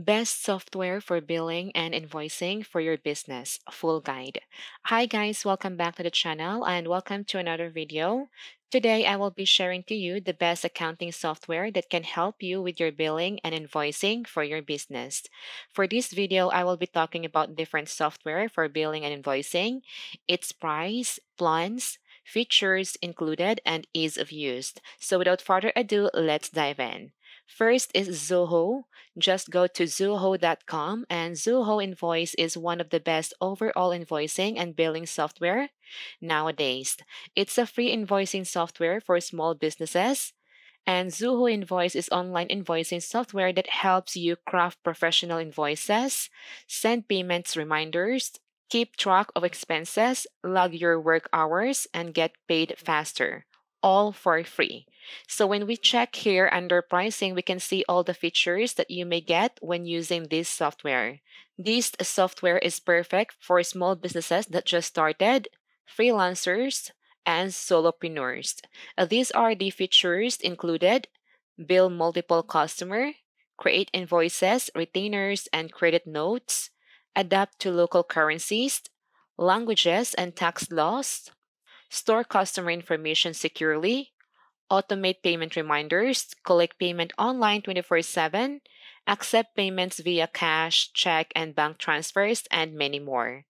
Best software for billing and invoicing for your business, full guide. Hi guys, welcome back to the channel and welcome to another video. Today I will be sharing to you the best accounting software that can help you with your billing and invoicing for your business. For this video, I will be talking about different software for billing and invoicing, its price, plans, features included, and ease of use. So without further ado, let's dive in. First is Zoho. Just go to zoho.com and Zoho Invoice is one of the best overall invoicing and billing software nowadays. It's a free invoicing software for small businesses. And Zoho Invoice is online invoicing software that helps you craft professional invoices, send payments reminders, keep track of expenses, log your work hours, and get paid faster all for free. So when we check here under pricing, we can see all the features that you may get when using this software. This software is perfect for small businesses that just started, freelancers, and solopreneurs. Uh, these are the features included bill multiple customer, create invoices, retainers, and credit notes, adapt to local currencies, languages and tax laws, store customer information securely, automate payment reminders, collect payment online 24 7, accept payments via cash, check, and bank transfers, and many more.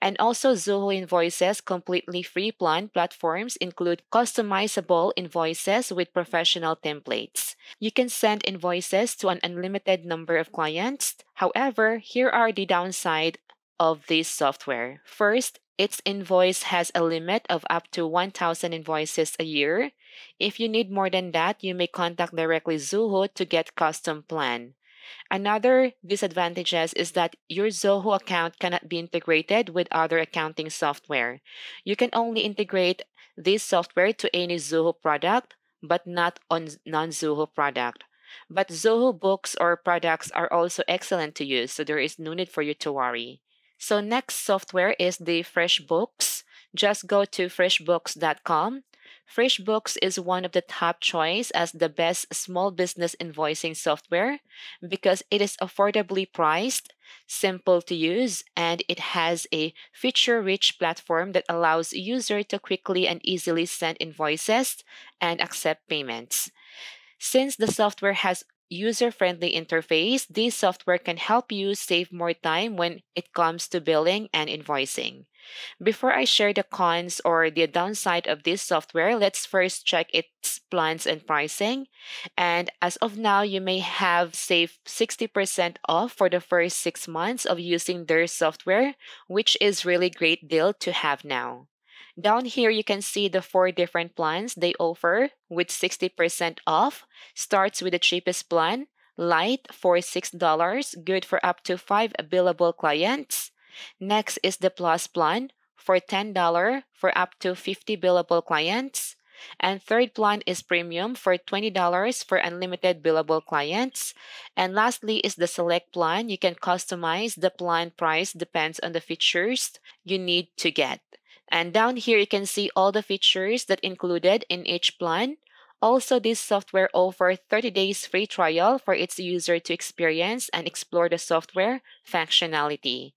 And also, Zoho Invoices completely free plan platforms include customizable invoices with professional templates. You can send invoices to an unlimited number of clients. However, here are the downside of this software. First, its invoice has a limit of up to 1,000 invoices a year. If you need more than that, you may contact directly Zoho to get custom plan. Another disadvantages is that your Zoho account cannot be integrated with other accounting software. You can only integrate this software to any Zoho product, but not on non-Zoho product. But Zoho books or products are also excellent to use, so there is no need for you to worry. So next software is the FreshBooks. Just go to freshbooks.com. FreshBooks is one of the top choice as the best small business invoicing software because it is affordably priced, simple to use, and it has a feature-rich platform that allows user to quickly and easily send invoices and accept payments. Since the software has user-friendly interface, this software can help you save more time when it comes to billing and invoicing. Before I share the cons or the downside of this software, let's first check its plans and pricing. And as of now, you may have saved 60% off for the first six months of using their software, which is really great deal to have now. Down here, you can see the four different plans they offer with 60% off. Starts with the cheapest plan, Lite for $6, good for up to 5 billable clients. Next is the Plus plan for $10 for up to 50 billable clients. And third plan is Premium for $20 for unlimited billable clients. And lastly is the Select plan. You can customize the plan price depends on the features you need to get. And down here, you can see all the features that included in each plan. Also, this software offers 30 days free trial for its user to experience and explore the software functionality.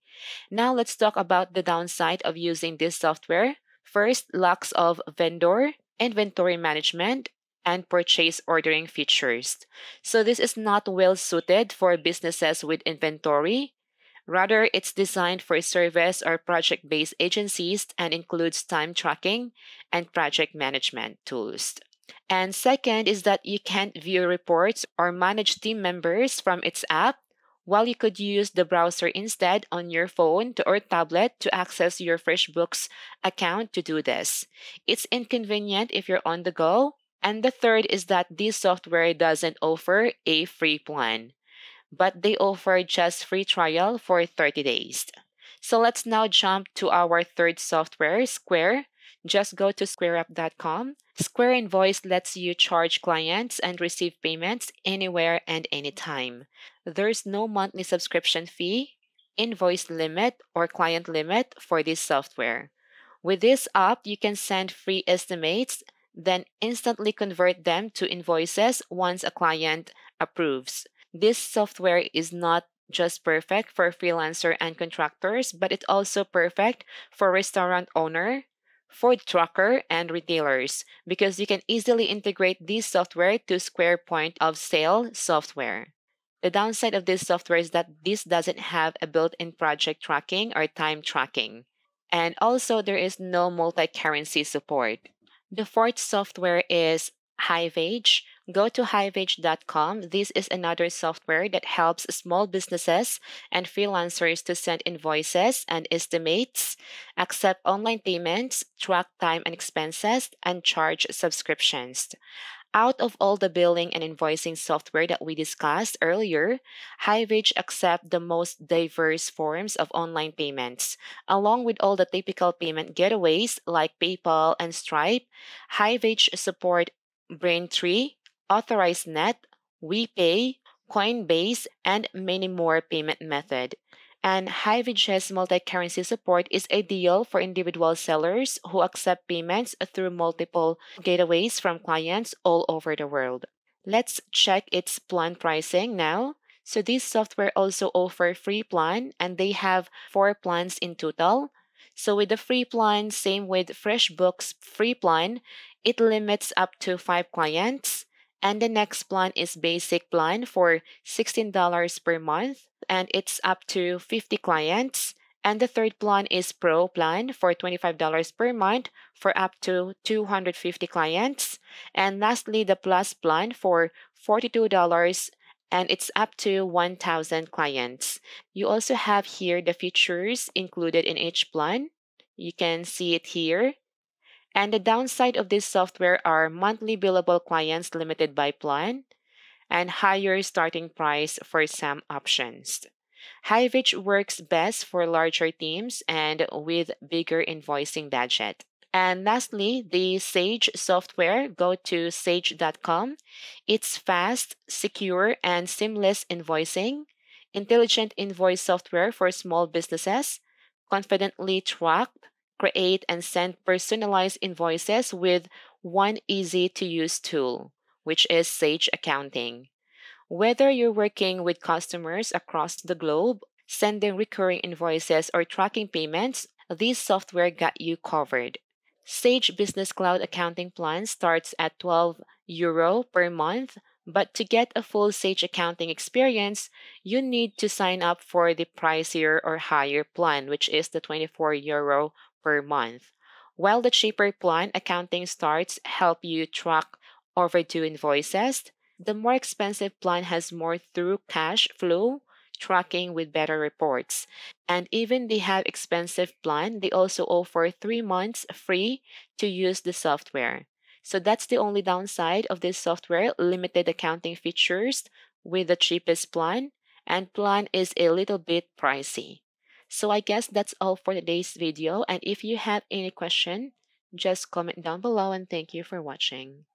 Now, let's talk about the downside of using this software. First, lacks of vendor, inventory management, and purchase ordering features. So this is not well suited for businesses with inventory, Rather, it's designed for service or project based agencies and includes time tracking and project management tools. And second is that you can't view reports or manage team members from its app, while you could use the browser instead on your phone or tablet to access your FreshBooks account to do this. It's inconvenient if you're on the go. And the third is that this software doesn't offer a free plan but they offer just free trial for 30 days. So let's now jump to our third software, Square. Just go to squareup.com. Square Invoice lets you charge clients and receive payments anywhere and anytime. There's no monthly subscription fee, invoice limit, or client limit for this software. With this app, you can send free estimates, then instantly convert them to invoices once a client approves. This software is not just perfect for freelancer and contractors, but it's also perfect for restaurant owner, food trucker, and retailers because you can easily integrate this software to Square point of sale software. The downside of this software is that this doesn't have a built-in project tracking or time tracking. And also there is no multi-currency support. The fourth software is Hiveage. Go to hiveage.com. This is another software that helps small businesses and freelancers to send invoices and estimates, accept online payments, track time and expenses, and charge subscriptions. Out of all the billing and invoicing software that we discussed earlier, Hiveage accepts the most diverse forms of online payments. Along with all the typical payment gateways like PayPal and Stripe, Hiveage support Braintree, Authorize.Net, WePay, Coinbase, and many more payment method. And Hiveage's multi-currency support is ideal for individual sellers who accept payments through multiple gateways from clients all over the world. Let's check its plan pricing now. So this software also offer free plan and they have four plans in total. So with the free plan, same with FreshBooks free plan, it limits up to five clients. And the next plan is basic plan for $16 per month and it's up to 50 clients. And the third plan is Pro plan for $25 per month for up to 250 clients. And lastly, the Plus plan for $42 and it's up to 1,000 clients. You also have here the features included in each plan. You can see it here. And the downside of this software are monthly billable clients limited by plan and higher starting price for some options. Hiveage works best for larger teams and with bigger invoicing budget. And lastly, the Sage software, go to sage.com. It's fast, secure, and seamless invoicing, intelligent invoice software for small businesses, confidently track, create, and send personalized invoices with one easy to use tool, which is Sage Accounting. Whether you're working with customers across the globe, sending recurring invoices, or tracking payments, this software got you covered. Sage Business Cloud accounting plan starts at 12 euro per month, but to get a full Sage accounting experience, you need to sign up for the pricier or higher plan, which is the 24 euro per month. While the cheaper plan accounting starts help you track overdue invoices, the more expensive plan has more through cash flow tracking with better reports. And even they have expensive plan, they also offer 3 months free to use the software. So that's the only downside of this software, limited accounting features with the cheapest plan, and plan is a little bit pricey. So I guess that's all for today's video, and if you have any question, just comment down below and thank you for watching.